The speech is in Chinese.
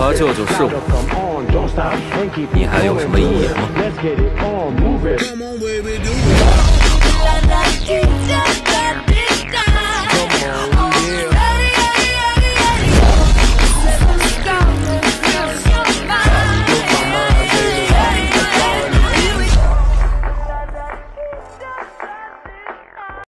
他舅舅是我，你还有什么异议吗？